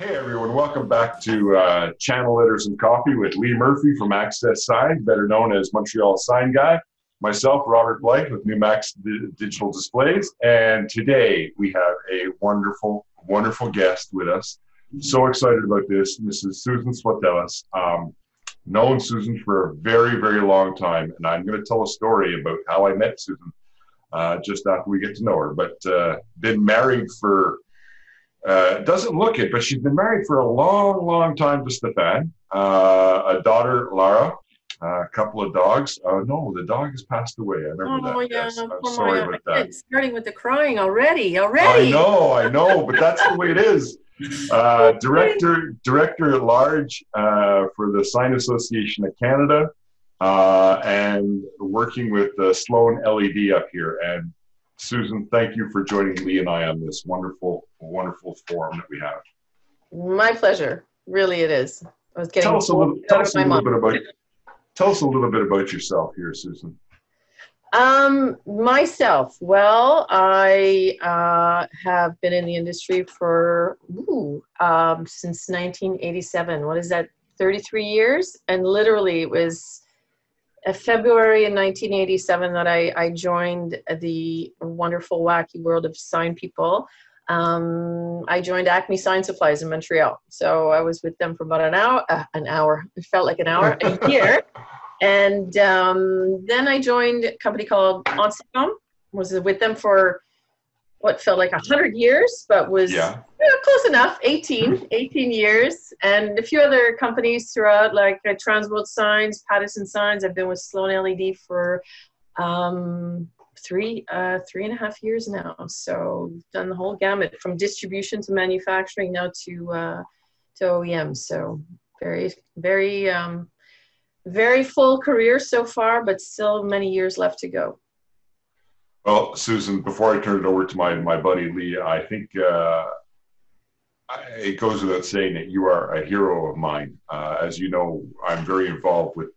Hey everyone, welcome back to uh, Channel Letters and Coffee with Lee Murphy from Access Sign, better known as Montreal Sign Guy. Myself, Robert Blyth with Nummax D- Digital Displays, and today we have a wonderful, wonderful guest with us. So excited about this. This is Susan Svotelis. Um, known Susan for a very, very long time, and I'm going to tell a story about how I met Susan uh, just after we get to know her. But uh, been married for uh, doesn't look it, but she's been married for a long, long time to Stefan. Uh, a daughter, Lara, a couple of dogs. Oh no, the dog has passed away. I remember Oh that. yeah, yes, I'm poor sorry about that. can't- Starting with the crying already, Already. I know, I know, but that's the way it is. Uh, director, director at large uh, for the Sign Association of Canada, uh, and working with the Sloan LED up here. And Susan, thank you for joining Lee and I on this wonderful, wonderful forum that we have. My pleasure. Really, it is. I was getting Tell us a little, tell us a little bit about. Tell us a little bit about yourself here, Susan. Um, myself. Well, I uh, have been in the industry for ooh, um, since 1987. What is that? 33 years, and literally it was February in 1987 that I, I joined the wonderful, wacky world of sign people. Um, I joined Acme Sign Supplies in Montreal, so I was with them for about an hour. Uh, an hour. It felt like an hour. A year. And um, then I joined a company called Ensicom. Was with them for what felt like 100 years, but was Yeah. you know, close enough 18, 18 years. And a few other companies throughout, like uh, Transworld Signs, Patterson Signs. I've been with Sloan LED for um, three, uh, three and a half years now. So done the whole gamut from distribution to manufacturing now to uh, to OEM. So very, very um, very full career so far, but still many years left to go. Well, Susan, before I turn it over to my, my buddy Lee, I think uh, I, it goes without saying that you are a hero of mine. Uh, as you know, I'm very involved with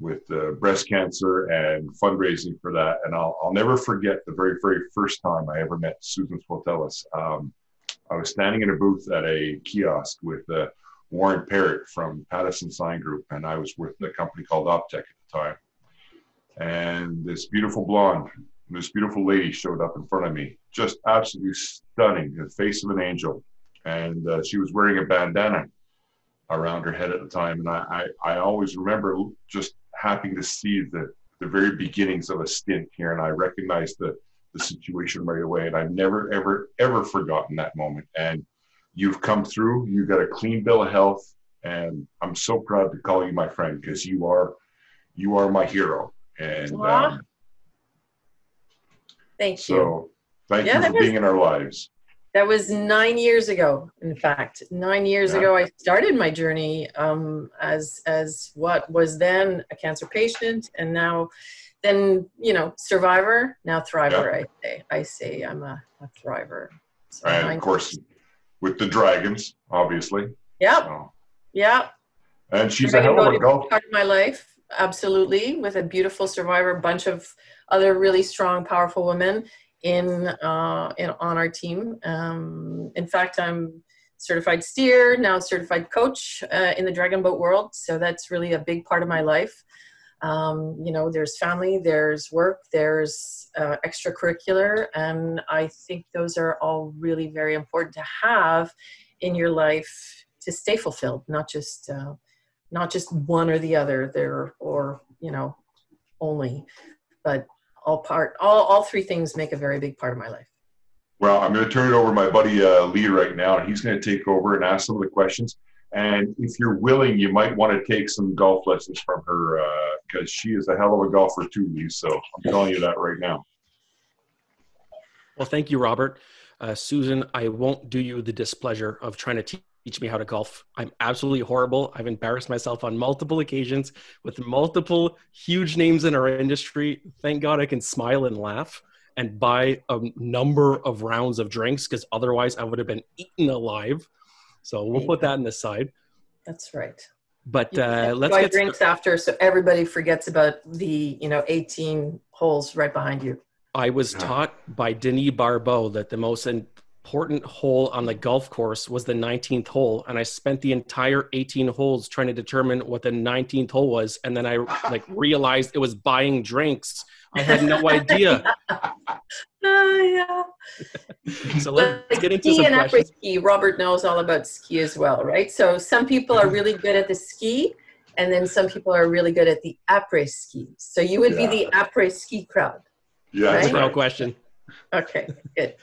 with breast cancer and fundraising for that. And I'll, I'll never forget the very, very first time I ever met Susan Svotelis. Um, I was standing in a booth at a kiosk with uh, Warren Parrott from Patterson Sign Group, and I was with a company called Optech at the time. And this beautiful blonde, this beautiful lady showed up in front of me, just absolutely stunning, the face of an angel. And uh, she was wearing a bandana around her head at the time. And I, I, I always remember just happening to see the, the very beginnings of a stint here. And I recognized the, the situation right away. And I've never, ever, ever forgotten that moment. And you've come through, you've got a clean bill of health. And I'm so proud to call you my friend because you are, you are my hero. And um, Thank you. so thank Yeah, you for was- being in our lives. That was nine years ago. In fact, nine years Yeah. ago, I started my journey um, as as what was then a cancer patient, and now, then you know, survivor. Now thriver. I say. I say I'm a, a thriver. So And of course, with the Dragons, obviously. Yep. So, Yep. and she's a hell of a golf. part of my life absolutely with a beautiful survivor bunch of other really strong powerful women in uh in on our team. Um in fact i'm certified steer now certified coach uh, in the dragon boat world so that's really a big part of my life. Um, you know there's family there's work there's uh, extracurricular and i think those are all really very important to have in your life to stay fulfilled not just uh, not just one or the other there or you know only. But all part all, all three things make a very big part of my life Well, I'm going to turn it over to my buddy uh, Lee right now, and he's going to take over and ask some of the questions. And if you're willing, you might want to take some golf lessons from her because she is a hell of a golfer too, Lee. So I'm telling you that right now. Well, thank you, Robert. Uh, Susan, I won't do you the displeasure of trying to te- teach me how to golf. I'm absolutely horrible. I've embarrassed myself on multiple occasions with multiple huge names in our industry. Thank God I can smile and laugh and buy a number of rounds of drinks because otherwise I would have been eaten alive. So we'll put that in the side. that's right But uh, let's buy get drinks after so everybody forgets about the you know 18 holes right behind you I was taught by Denis Barbeau that the most in, important hole on the golf course was the 19th hole and i spent the entire 18 holes trying to determine what the 19th hole was and then i like realized it was buying drinks i had no idea uh, yeah. so let's get into ski some and après questions ski. Robert knows all about ski as well, right? So some people are really good at the ski, and then some people are really good at the après ski. So you would be the après ski crowd. Yeah, that's Right? no question Okay, good.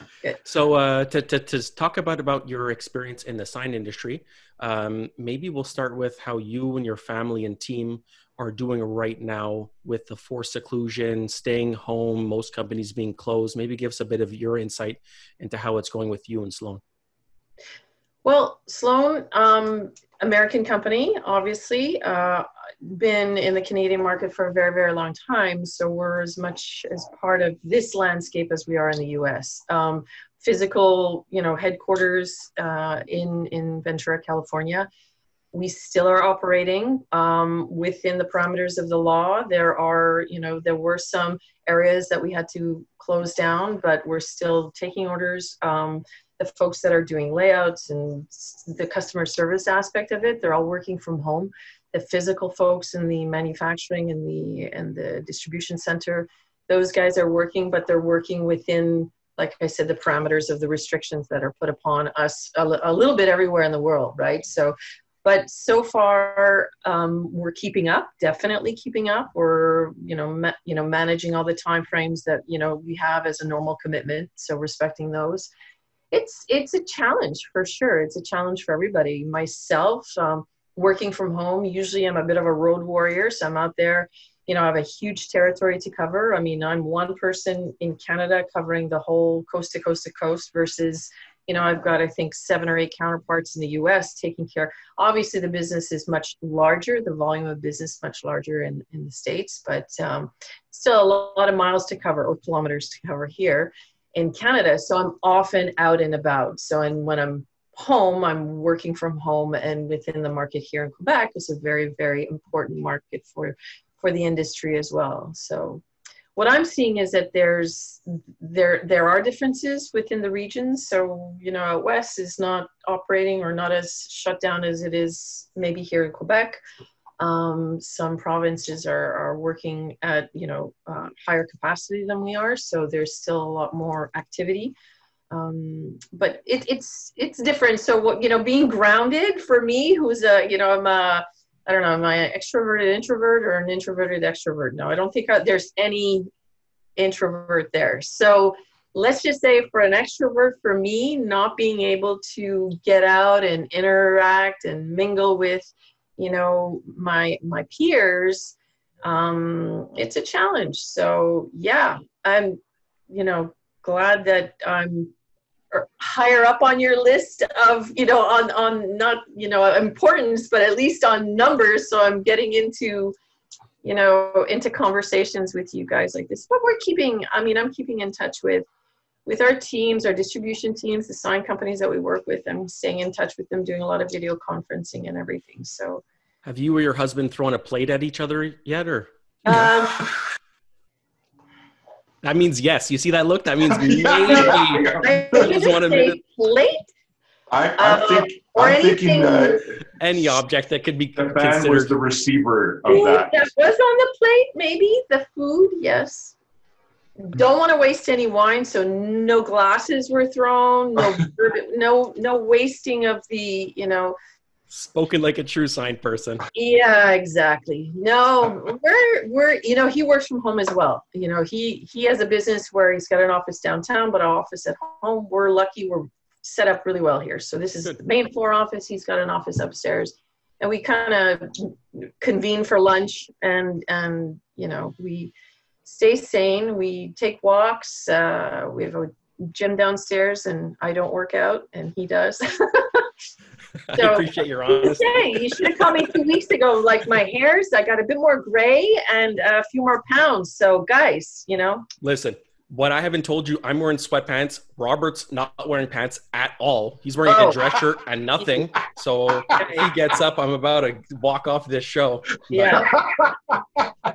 So uh, to, to, to talk about about your experience in the sign industry, um, maybe we'll start with how you and your family and team are doing right now with the forced seclusion, staying home, most companies being closed. Maybe give us a bit of your insight into how it's going with you and Sloan. Well, Sloan, um, American company, obviously, uh, been in the Canadian market for a very, very long time. So we're as much as part of this landscape as we are in the U.S. Um, physical, you know, headquarters uh, in in Ventura, California. We still are operating um, within the parameters of the law. There are, you know, there were some areas that we had to close down, but we're still taking orders. Um, the folks that are doing layouts and the customer service aspect of it they're all working from home. The physical folks in the manufacturing and the and the distribution center those guys are working but they're working within like i said the parameters of the restrictions that are put upon us a, little bit everywhere in the world right? So but so far um, we're keeping up definitely keeping up. We're you know ma- you know managing all the time frames that you know we have as a normal commitment so respecting those it's it's a challenge for sure. It's a challenge for everybody. Myself um, working from home usually i'm a bit of a road warrior so i'm out there you know i have a huge territory to cover. I mean i'm one person in canada covering the whole coast to coast to coast versus you know i've got i think seven or eight counterparts in the us taking care. Obviously the business is much larger the volume of business much larger in, in the states but um, still a lot of miles to cover or kilometers to cover here in Canada. So I'm often out and about. So, and when I'm home, I'm working from home and within the market here in Quebec is a very, very important market for, for the industry as well. So what I'm seeing is that there's, there, there are differences within the regions. So, you know, out West is not operating or not as shut down as it is maybe here in Quebec. Um, some provinces are, are working at you know uh, higher capacity than we are, so there's still a lot more activity. Um, but it, it's it's different. So what you know, being grounded for me, who's a you know I'm a I don't know, am I an extroverted introvert or an introverted extrovert? No, I don't think I, there's any introvert there. So let's just say for an extrovert, for me, not being able to get out and interact and mingle with you know my my peers um it's a challenge. So yeah i'm you know glad that i'm er, higher up on your list of you know on on not you know importance but at least on numbers. So i'm getting into you know into conversations with you guys like this. But we're keeping i mean i'm keeping in touch with with our teams, our distribution teams, the sign companies that we work with, I'm staying in touch with them, doing a lot of video conferencing and everything. So, Have you or your husband thrown a plate at each other yet, or um, that means yes? You see that look? That means maybe. I just just want a say minute. plate I, I'm, Uh, think, or I'm thinking anything- uh, Any object that could be the fan was the receiver of that. that was on the plate, maybe the food, yes. Don't want to waste any wine, so no glasses were thrown, no no no wasting of the you know Spoken like a true sign person. Yeah, exactly. No, we're we're you know he works from home as well. You know he he has a business where he's got an office downtown, but an office at home. We're lucky we're set up really well here. So this is Good. the main floor office. He's got an office upstairs, and we kind of convene for lunch and and you know we stay sane. We take walks. Uh, we have a gym downstairs, and I don't work out, and he does. I So- appreciate your honesty. You should have called me two weeks ago. Like my hairs, I got a bit more gray and a few more pounds. So, guys, you know, Listen, what I haven't told you, I'm wearing sweatpants. Robert's not wearing pants at all. He's wearing Oh. a dress shirt and nothing. So he gets up, I'm about to walk off this show. yeah.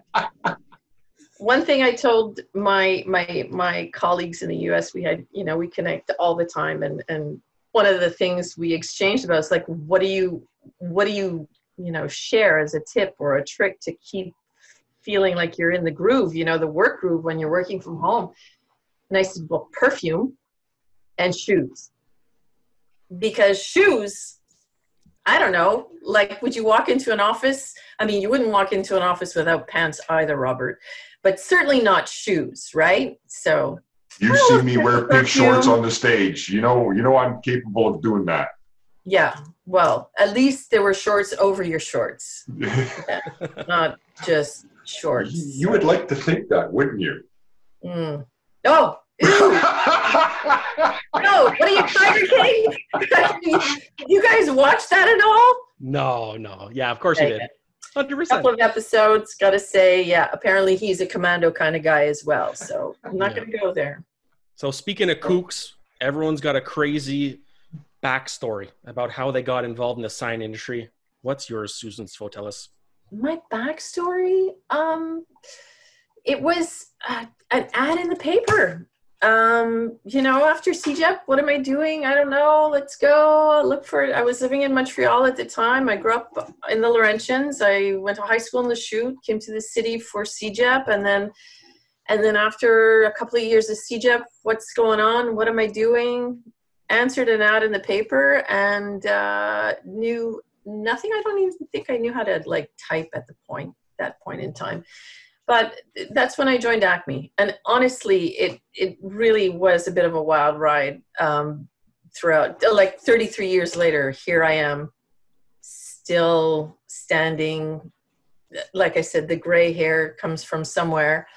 one thing I told my my my colleagues in the U.S. we had you know we connect all the time, and and one of the things we exchanged about is like what do you what do you you know share as a tip or a trick to keep feeling like you're in the groove, you know, the work groove when you're working from home. And I said, well, perfume and shoes. Because shoes, I don't know, like, would you walk into an office? I mean, you wouldn't walk into an office without pants either, Robert, but certainly not shoes, right? So. You see me wear pink shorts on the stage. You know, you know, I'm capable of doing that. Yeah. Well, at least there were shorts over your shorts, yeah, not just shorts. You would like to think that, wouldn't you? Mm. Oh, no, what are you, Tiger King? you guys watch that at all? No, no. Yeah, of course you did. 100%. A couple of episodes, gotta say, yeah, apparently he's a commando kind of guy as well. So I'm not yeah. gonna go there. So speaking of kooks, everyone's got a crazy backstory about how they got involved in the sign industry. What's yours, Susan Svotelis? my backstory um it was uh, an ad in the paper um you know after cégep what am i doing i don't know let's go look for it. i was living in montreal at the time i grew up in the laurentians i went to high school in lachute came to the city for cégep and then and then after a couple of years of cégep what's going on what am i doing answered an ad in the paper and uh, knew nothing. I don't even think I knew how to like type at the point that point in time. But that's when I joined Acme, and honestly, it it really was a bit of a wild ride. Um, throughout, like 33 years later, here I am, still standing. Like I said, the gray hair comes from somewhere.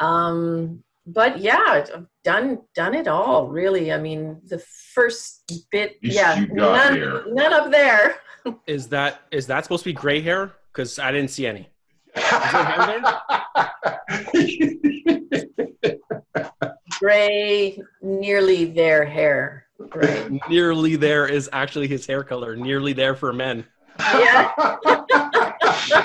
Um, but yeah, I've done done it all really. I mean, the first bit, yeah, none, none up there is that is that supposed to be gray hair? Because I didn't see any. gray, nearly their hair. Right. Nearly there is actually his hair color. Nearly there for men. Yeah.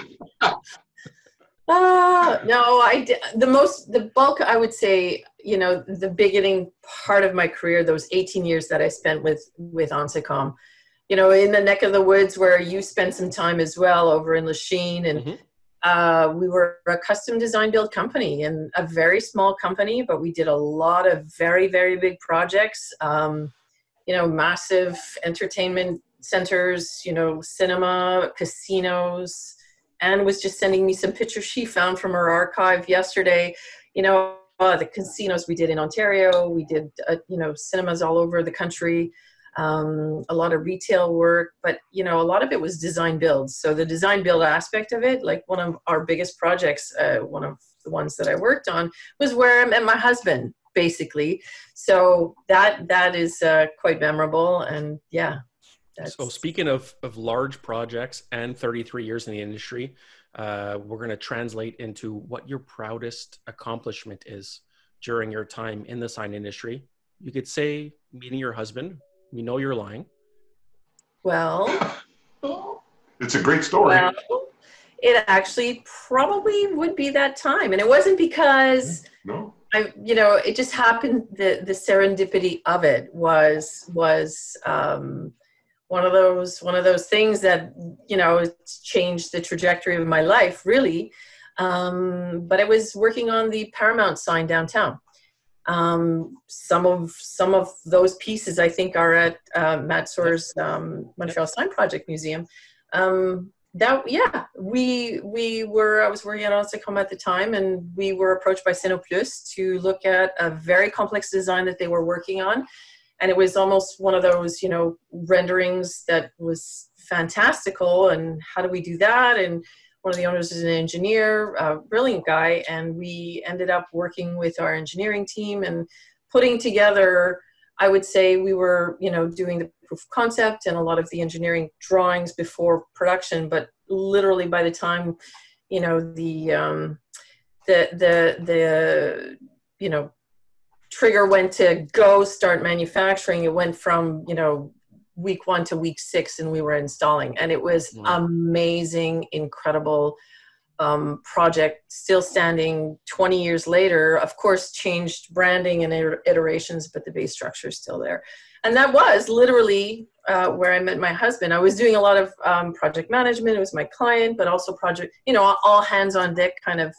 Uh, no, I the most, the bulk, I would say, you know, the beginning part of my career, those 18 years that I spent with, with Onsicom, you know, in the neck of the woods where you spent some time as well over in Lachine. And mm-hmm. Uh, we were a custom design build company and a very small company, but we did a lot of very, very big projects. Um, you know, massive entertainment centers, you know, cinema, casinos, Anne was just sending me some pictures she found from her archive yesterday. You know, uh, the casinos we did in Ontario, we did, uh, you know, cinemas all over the country um, a lot of retail work, but you know, a lot of it was design builds. So the design build aspect of it, like one of our biggest projects, uh, one of the ones that I worked on, was where I met my husband, basically. So that that is uh, quite memorable, and yeah. So speaking of of large projects and 33 years in the industry, uh, we're going to translate into what your proudest accomplishment is during your time in the sign industry. You could say meeting your husband, we know you're lying. Well, it's a great story. Well, it actually probably would be that time, and it wasn't because no. I, you know, it just happened. The the serendipity of it was was um, one of those one of those things that you know changed the trajectory of my life, really. Um, but I was working on the Paramount sign downtown um, some of some of those pieces I think are at uh, Matt Soar's um, Montreal Sign Project Museum. Um, that yeah, we we were I was working at Onsicom at the time, and we were approached by Cinoplus to look at a very complex design that they were working on, and it was almost one of those you know renderings that was fantastical. And how do we do that? And one of the owners is an engineer, a brilliant guy, and we ended up working with our engineering team and putting together. I would say we were, you know, doing the proof of concept and a lot of the engineering drawings before production, but literally by the time, you know, the um, the the the you know trigger went to go start manufacturing, it went from you know week one to week six and we were installing and it was amazing incredible um, project still standing 20 years later of course changed branding and iterations but the base structure is still there. And that was literally uh, where i met my husband. I was doing a lot of um, project management it was my client but also project you know all hands on deck kind of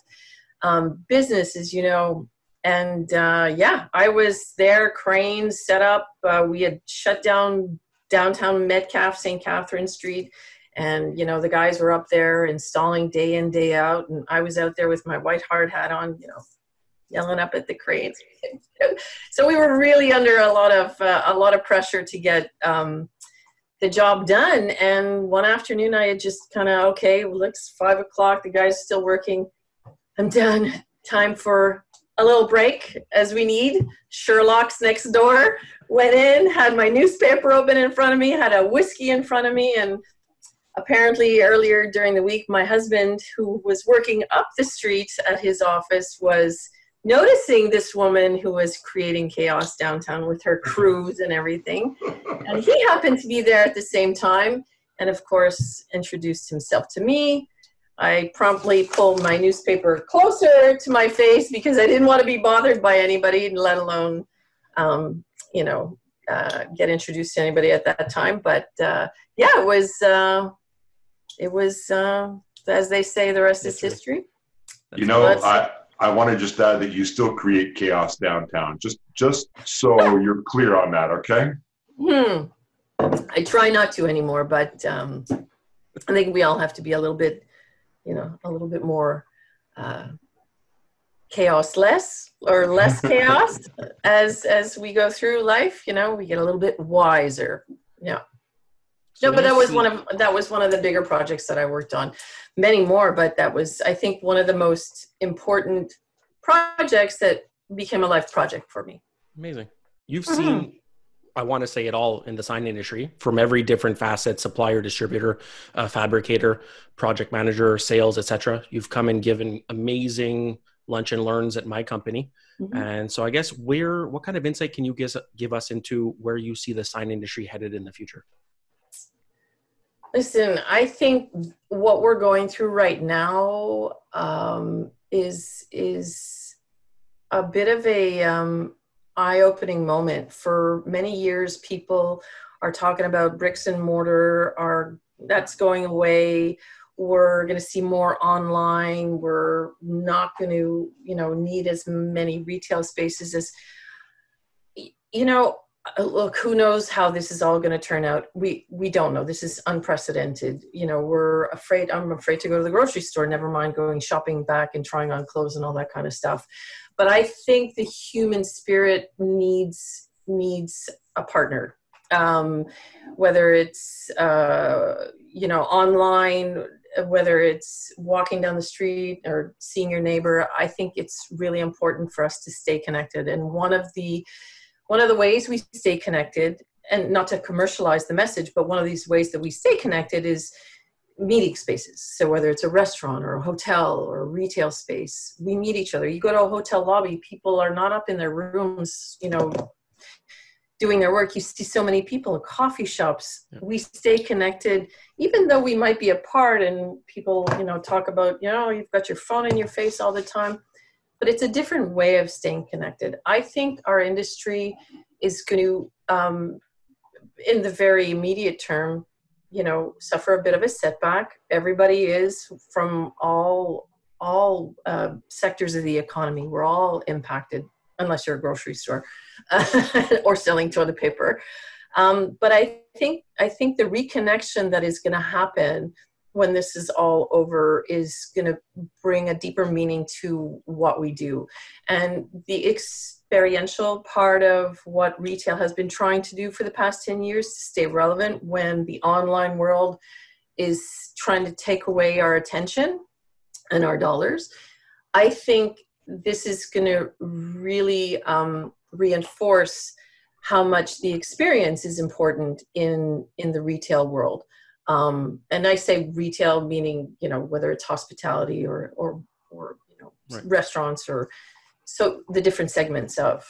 um, businesses you know? And uh, yeah i was there cranes set up uh, we had shut down downtown metcalfe st catherine street. And you know the guys were up there installing day in day out. And i was out there with my white hard hat on you know yelling up at the cranes. So we were really under a lot of uh, a lot of pressure to get um, the job done. And one afternoon i had just kind of okay it's five o'clock. The guy's still working. I'm done. Time for a little break as we need. Sherlock's next door went in had my newspaper open in front of me had a whiskey in front of me and apparently earlier during the week my husband who was working up the street at his office was noticing this woman who was creating chaos downtown with her mm-hmm. crews and everything. And he happened to be there at the same time and of course introduced himself to me i promptly pulled my newspaper closer to my face because i didn't want to be bothered by anybody let alone um, you know uh, get introduced to anybody at that time but uh, yeah it was uh, it was, uh, as they say, the rest is history. You know, I, I want to just add that you still create chaos downtown. Just just so you're clear on that, okay? Hmm. I try not to anymore, but um, I think we all have to be a little bit, you know, a little bit more uh, chaos less or less chaos as as we go through life. You know, we get a little bit wiser. Yeah. So no, but that was one of that was one of the bigger projects that I worked on. Many more, but that was I think one of the most important projects that became a life project for me. Amazing. You've mm-hmm. seen I want to say it all in the sign industry from every different facet supplier, distributor, uh, fabricator, project manager, sales, etc. You've come and given amazing lunch and learns at my company. Mm-hmm. And so I guess where what kind of insight can you give, give us into where you see the sign industry headed in the future? Listen, I think what we're going through right now um, is is a bit of a um, eye-opening moment. For many years, people are talking about bricks and mortar are that's going away. We're going to see more online. We're not going to, you know, need as many retail spaces as, you know, look who knows how this is all going to turn out. We we don't know. This is unprecedented. You know we're afraid i'm afraid to go to the grocery store never mind going shopping back and trying on clothes and all that kind of stuff. But i think the human spirit needs needs a partner. Um, whether it's uh, you know online whether it's walking down the street or seeing your neighbor i think it's really important for us to stay connected. And one of the one of the ways we stay connected and not to commercialize the message but one of these ways that we stay connected is meeting spaces. So whether it's a restaurant or a hotel or a retail space we meet each other. You go to a hotel lobby people are not up in their rooms you know doing their work. You see so many people in coffee shops. We stay connected even though we might be apart and people you know talk about you know you've got your phone in your face all the time but it's a different way of staying connected. I think our industry is going to, um, in the very immediate term, you know, suffer a bit of a setback. Everybody is from all all uh, sectors of the economy. We're all impacted, unless you're a grocery store or selling toilet paper. Um, but I think I think the reconnection that is going to happen when this is all over is going to bring a deeper meaning to what we do. And the experiential part of what retail has been trying to do for the past 10 years to stay relevant when the online world is trying to take away our attention and our dollars i think this is going to really um, reinforce how much the experience is important in in the retail world um, and I say retail meaning you know whether it's hospitality or or or you know right. restaurants or so the different segments of.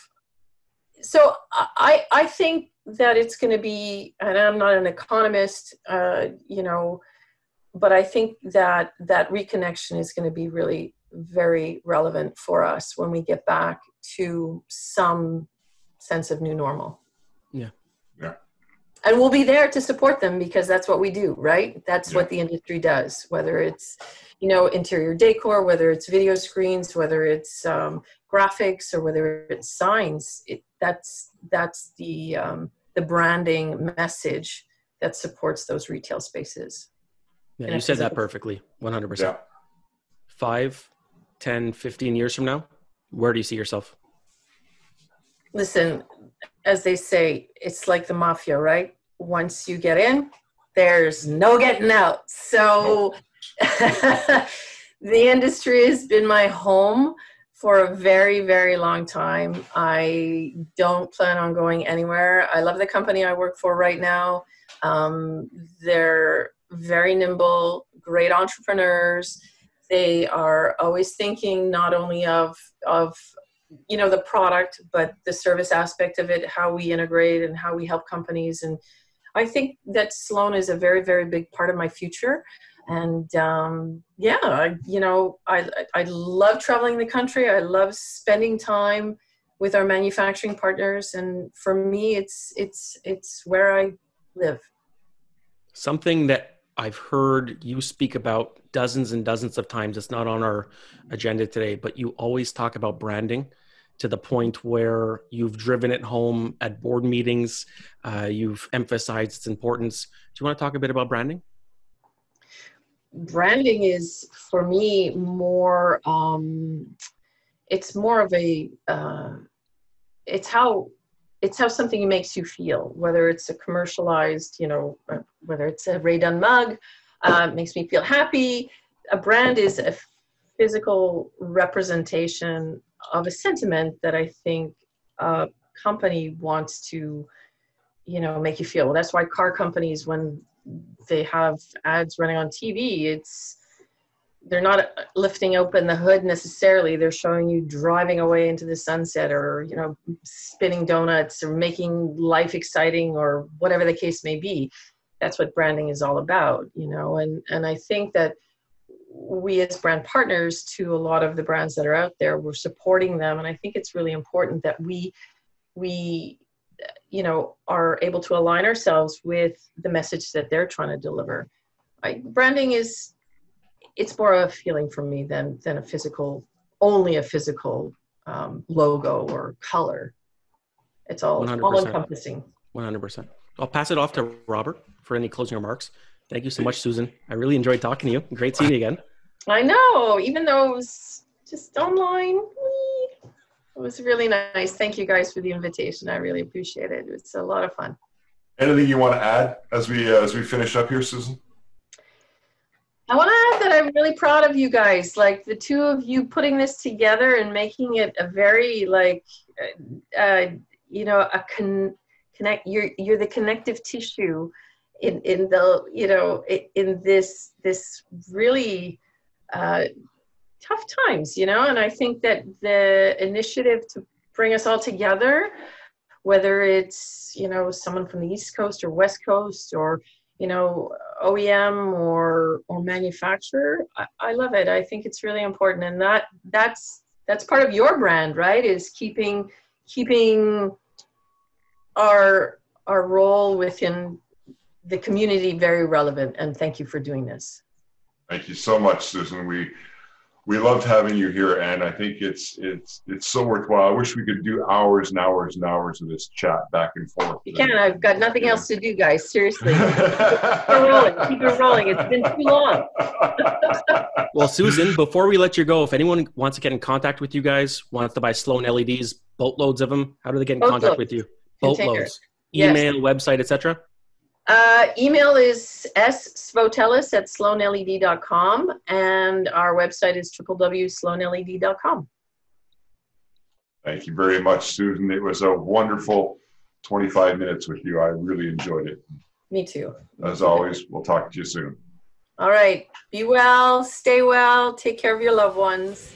So I I think that it's going to be, and I'm not an economist, uh, you know, but I think that that reconnection is going to be really very relevant for us when we get back to some sense of new normal. Yeah. Yeah. And we'll be there to support them because that's what we do, right? That's Yeah. what the industry does, whether it's, you know, interior decor, whether it's video screens, whether it's um, graphics or whether it's signs. It, that's that's the um, the branding message that supports those retail spaces. Yeah, And you said that perfectly. 100%. Yeah. Five, 10, 15 years from now, where do you see yourself? listen, as they say, it's like the mafia, right? Once you get in, there's no getting out. So the industry has been my home for a very, very long time. I don't plan on going anywhere. I love the company I work for right now. Um, they're very nimble, great entrepreneurs. They are always thinking not only of of you know the product but the service aspect of it how we integrate and how we help companies. And i think that sloan is a very very big part of my future. And um, yeah I, you know I, I love traveling the country. I love spending time with our manufacturing partners. And for me it's it's it's where i live. Something that I've heard you speak about dozens and dozens of times. It's not on our agenda today, but you always talk about branding to the point where you've driven it home at board meetings. Uh, you've emphasized its importance. Do you want to talk a bit about branding? branding is for me more um it's more of a uh, it's how it's how something makes you feel whether it's a commercialized you know uh, whether it's a Rae Dunn mug uh, makes me feel happy. A brand is a physical representation of a sentiment that i think a company wants to you know make you feel. That's why car companies when they have ads running on tv it's they're not uh, lifting open the hood necessarily. They're showing you driving away into the sunset or you know spinning donuts or making life exciting or whatever the case may be. That's what branding is all about you know and and i think that we as brand partners to a lot of the brands that are out there we're supporting them. And i think it's really important that we we you know are able to align ourselves with the message that they're trying to deliver. I, branding is it's more of a feeling for me than than a physical only a physical um, logo or color it's all 100%. all encompassing 100%. I'll pass it off to Robert for any closing remarks. Thank you so much, Susan. I really enjoyed talking to you. Great seeing you again. i know even though it was just online it was really nice thank you guys for the invitation i really appreciate it it's a lot of fun Anything you want to add as we uh, as we finish up here, Susan? I want to add that I'm really proud of you guys. Like the two of you putting this together and making it a very like, uh, uh, you know, a con- connect. You're you're the connective tissue in in the you know in this this really uh, tough times. You know, and I think that the initiative to bring us all together, whether it's you know someone from the East Coast or West Coast or you know OEM or or manufacturer. I, I love it. I think it's really important, and that that's that's part of your brand, right? Is keeping keeping our our role within the community very relevant. And thank you for doing this. Thank you so much, Susan. We we loved having you here, and I think it's it's it's so worthwhile. I wish we could do hours and hours and hours of this chat back and forth. You can. I've got nothing else to do, guys. Seriously, keep it rolling. Keep it rolling. It's been too long. Well, Susan, before we let you go, if anyone wants to get in contact with you guys, wants to buy Sloan LEDs, boatloads of them, how do they get in contact Boatloads. with you? Boatloads. Yes. Email, website, etc. Uh, email is svotelis at sloanled.com and our website is www.sloanled.com. Thank you very much, Susan. It was a wonderful 25 minutes with you. I really enjoyed it. Me too. As always, we'll talk to you soon. All right. Be well, stay well, take care of your loved ones.